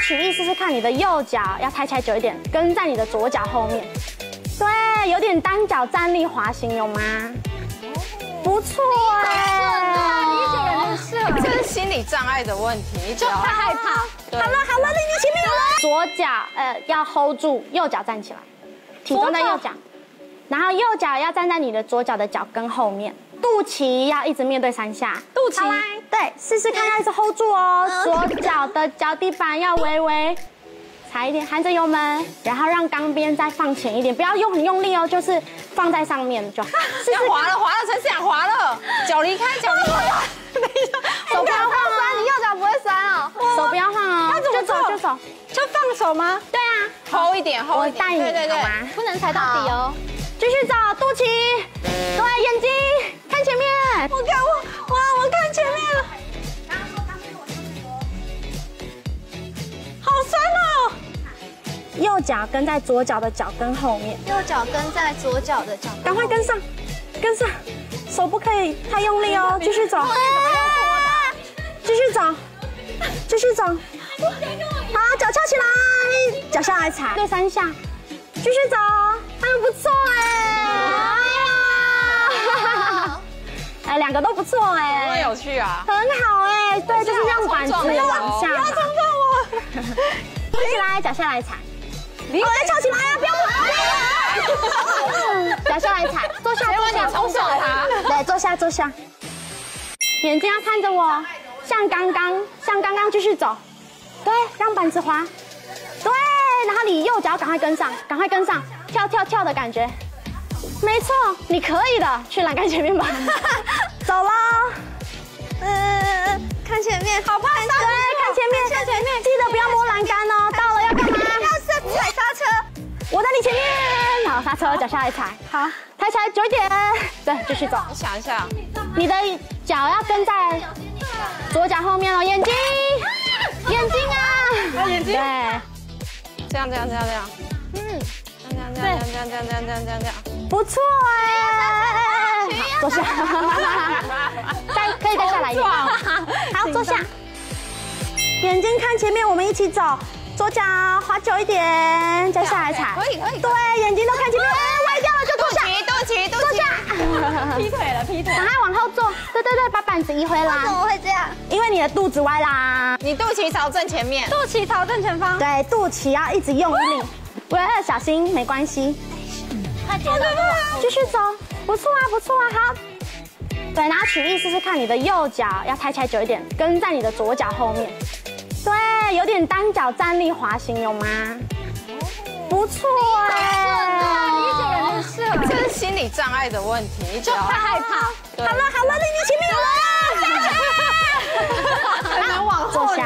举例试试看，你的右脚要抬起来久一点，跟在你的左脚后面。对，有点单脚站立滑行，有吗？不错哎，理解人很适合。这是心理障碍的问题，你只要太害怕。好了好了，你前面了。左脚呃要 hold 住，右脚站起来，体重在右脚，然后右脚要站在你的左脚的脚跟后面，肚脐要一直面对三下。肚脐来，对，试试看，要一直 hold 住哦。左脚的脚底板要微微踩一点，含着油门，然后让钢边再放前一点，不要用很用力哦，就是放在上面就好。试 试要滑了，滑了，陈思雅滑了，脚离开，脚离开。手不要晃哦，你右脚不会酸哦。手不要晃哦，就走就走。就放手吗？对啊，hold 一点，hold 一点。我带你，对对对好。吗？不能踩到底哦。继续走，肚脐，对，眼睛看我，哇，我看前面了。好酸哦！右脚跟在左脚的脚跟后面，右脚跟在左脚的脚赶快跟上，跟上，手不可以太用力哦，继续走，继续走，继续走，好，脚翘起来，脚下来踩，对三下，继续走，哎，不错哎，哎两个都不错多哎，有趣啊！很好哎，对，就是让板子往下，不要冲撞我！举起来，脚下来踩。哦，要翘起来啊！不要跑！脚下来踩，坐下，坐下，冲撞他对，坐下，坐下。眼睛要看着我，像刚刚，像刚刚继续走。对，让板子滑。对，然后你右脚赶快跟上，赶快跟上，跳跳跳的感觉。没错，你可以的，去栏杆前面吧。走啦。嗯，看前面，好怕对，看前面，看前面，记得不要摸栏杆哦。到了要干嘛？要是踩刹车。我在你前面，好，刹车，脚下来踩，好，抬起来久一点，对，继续走。我想一下，你的脚要跟在左脚后面哦，眼睛，眼睛啊，眼睛？对，这样这样这样这样，嗯，这样这样这样这样这样这样这样这样。这样。不错哎，好坐下，再可以再下来一点，好，坐下，眼睛看前面，我们一起走，左脚滑久一点，再下来踩，可以可以。对，眼睛都看前面，哎，歪掉了就坐下，肚脐肚脐肚坐脐。下。劈腿了，劈腿。赶快往后坐，对对对，把板子移回怎来，么会这样？因为你的肚子歪啦。你肚脐朝正前面，肚脐朝正前方。对，肚脐要一直用力，喂，小心，没关系，快点了，继续走，不错啊，不错啊，好。对，拿曲意试试看，你的右脚要抬起来久一点，跟在你的左脚后面。对，有点单脚站立滑行有吗？不错哎，这是心理障碍的问题，你就害怕。好了好了，那你前面我来。只能往后。